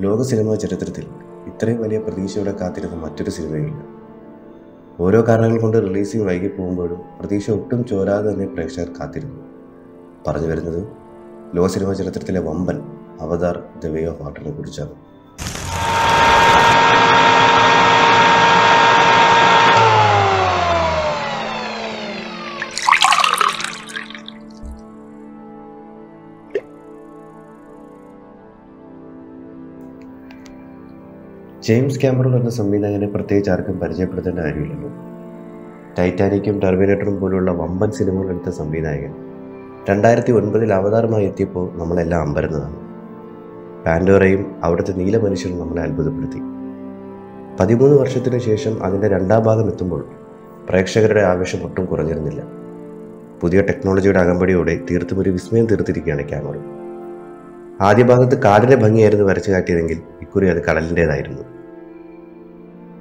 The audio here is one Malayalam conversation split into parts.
ലോക സിനിമാ ചരിത്രത്തിൽ ഇത്രയും വലിയ പ്രതീക്ഷയോടെ കാത്തിരുന്ന മറ്റൊരു സിനിമയില്ല. ഓരോ കാരണങ്ങൾ കൊണ്ട് റിലീസിംഗ് വൈകി പോകുമ്പോഴും പ്രതീക്ഷ ഒട്ടും ചോരാതെ തന്നെ പ്രേക്ഷകർ കാത്തിരുന്നു. പറഞ്ഞു വരുന്നത് ലോക സിനിമാ ചരിത്രത്തിലെ വമ്പൻ അവതാർ ദ വേ ഓഫ് വാട്ടറിനെ കുറിച്ചാണ്. ജെയിംസ് ക്യാമറോൺ എന്ന സംവിധായകനെ പ്രത്യേകിച്ച് ആർക്കും പരിചയപ്പെടുത്തേണ്ട കാര്യമില്ലല്ലോ. ടൈറ്റാനിക്കും ടെർമിനേറ്ററും പോലുള്ള വമ്പൻ സിനിമകൾ എടുത്ത സംവിധായകൻ. രണ്ടായിരത്തി ഒൻപതിൽ അവതാരമായി എത്തിയപ്പോൾ നമ്മളെല്ലാം അമ്പരുന്നതാണ്. പാൻഡോറയും അവിടുത്തെ നീല മനുഷ്യരും നമ്മളെ അത്ഭുതപ്പെടുത്തി. പതിമൂന്ന് വർഷത്തിന് ശേഷം അതിന്റെ രണ്ടാം ഭാഗം എത്തുമ്പോൾ പ്രേക്ഷകരുടെ ആവേശം ഒട്ടും കുറഞ്ഞിരുന്നില്ല. പുതിയ ടെക്നോളജിയുടെ അകമ്പടിയോടെ തീർത്തും ഒരു വിസ്മയം തീർത്തിരിക്കുകയാണ് ക്യാമറ ആദ്യ ഭാഗത്ത് കാടിന്റെ ഭംഗിയായിരുന്നു വരച്ചു കാട്ടിയതെങ്കിൽ ഇക്കുറി അത് കടലിന്റെതായിരുന്നു.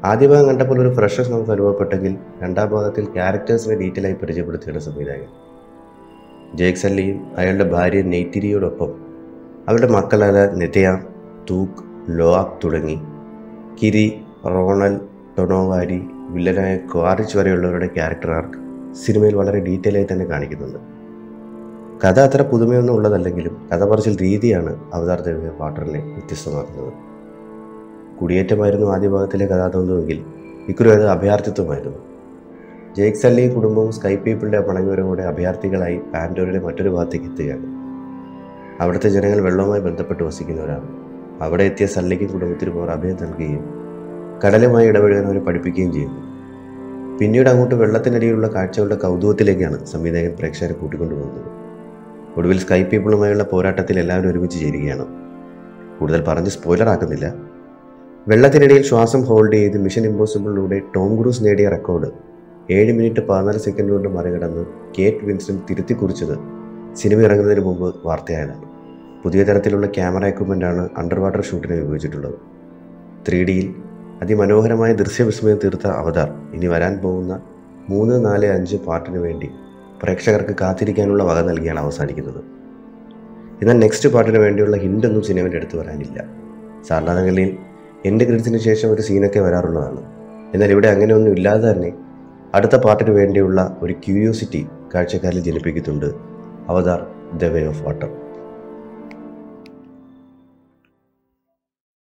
ആദ്യ ഭാഗം കണ്ടപ്പോൾ ഒരു ഫ്രഷ്നസ് നമുക്ക് അനുഭവപ്പെട്ടെങ്കിൽ രണ്ടാം ഭാഗത്തിൽ ക്യാരക്ടേഴ്സിനെ ഡീറ്റെയിൽ ആയി പരിചയപ്പെടുത്തിയാണ് സംവിധായകൻ. ജേക്ക് സല്ലിയും അയാളുടെ ഭാര്യ നെയ്ത്തിരിയോടൊപ്പം അവരുടെ മക്കളായ നിതയ തൂക്ക് ലോക് തുടങ്ങി. കിരി റോണൽ ടൊണോവാരി വില്ലനായ ക്വാറിച്ച് വരെയുള്ളവരുടെ ക്യാരക്ടർ ആർക്ക് സിനിമയിൽ വളരെ ഡീറ്റെയിൽ ആയി തന്നെ കാണിക്കുന്നുണ്ട്. കഥ അത്ര പുതുമയൊന്നും ഉള്ളതല്ലെങ്കിലും കഥ പറച്ചിൽ രീതിയാണ് അവതാർ ദേവിയ പാട്ടറിനെ വ്യത്യസ്തമാക്കുന്നത്. കുടിയേറ്റമായിരുന്നു ആദ്യ ഭാഗത്തിലെ കഥാതന്തുവെങ്കിൽ. ഇക്കുറി അത് അഭയാർത്ഥിത്വമായിരുന്നു. ജേക്ക് സല്ലിയും കുടുംബവും സ്കൈ പീപ്പിളിന്റെ മടങ്ങിവരവോടെ അഭയാർത്ഥികളായി പാൻഡോറിയുടെ മറ്റൊരു ഭാഗത്തേക്ക് എത്തുകയാണ്. അവിടുത്തെ ജനങ്ങൾ വെള്ളവുമായി ബന്ധപ്പെട്ട് വസിക്കുന്നവരാണ്. അവിടെ എത്തിയ സല്ലിക്കും കുടുംബത്തിനും അവർ അഭയം നൽകുകയും കടലുമായി ഇടപഴകാൻ അവരെ പഠിപ്പിക്കുകയും ചെയ്യുന്നു. പിന്നീട് അങ്ങോട്ട് വെള്ളത്തിനടിയിലുള്ള കാഴ്ചകളുടെ കൗതുകത്തിലേക്കാണ് സംവിധായകൻ പ്രേക്ഷകരെ കൂട്ടിക്കൊണ്ടുപോകുന്നത് ഒടുവിൽ സ്കൈ പീപ്പിളുമായുള്ള പോരാട്ടത്തിൽ എല്ലാവരും ഒരുമിച്ച് ചേരുകയാണ്. കൂടുതൽ പറഞ്ഞ് സ്പോയിലർ ആക്കുന്നില്ല. വെള്ളത്തിനിടയിൽ ശ്വാസം ഹോൾഡ് ചെയ്ത് മിഷൻ ഇമ്പോസിബിളിലൂടെ ടോം ക്രൂസ് നേടിയ റെക്കോർഡ്. ഏഴ് മിനിറ്റ് പതിനാല് സെക്കൻഡ് കൊണ്ട് മറികടന്ന് കേറ്റ് വിൻസൺ തിരുത്തി കുറിച്ചത് സിനിമ ഇറങ്ങുന്നതിന് മുമ്പ് വാർത്തയായതാണ് പുതിയ തരത്തിലുള്ള ക്യാമറ എക്യുപ്മെന്റാണ് അണ്ടർ വാട്ടർ ഷൂട്ടിന് ഉപയോഗിച്ചിട്ടുള്ളത്. ത്രീ ഡിയിൽ അതിമനോഹരമായ ദൃശ്യവിസ്മയം തീർത്ത അവതാർ ഇനി വരാൻ പോകുന്ന മൂന്ന് നാല് അഞ്ച് പാർട്ടിന് വേണ്ടി പ്രേക്ഷകർക്ക് കാത്തിരിക്കാനുള്ള വക നൽകിയാണ് അവസാനിക്കുന്നത്. എന്നാൽ നെക്സ്റ്റ് പാർട്ടിന് വേണ്ടിയുള്ള ഹിന്റൊന്നും സിനിമയുടെ അടുത്ത് വരാനില്ല. സാധാരണഗതിയിൽ എന്റെ ക്രെഡിറ്റ്സിന് ശേഷം ഒരു സീനൊക്കെ വരാറുള്ളതാണ്. എന്നാൽ ഇവിടെ അങ്ങനെയൊന്നും ഇല്ലാതെ തന്നെ അടുത്ത പാട്ടിന് വേണ്ടിയുള്ള ഒരു ക്യൂരിയോസിറ്റി കാഴ്ചക്കാരിൽ ജനിപ്പിക്കുന്നുണ്ട്. Avatar the way of water.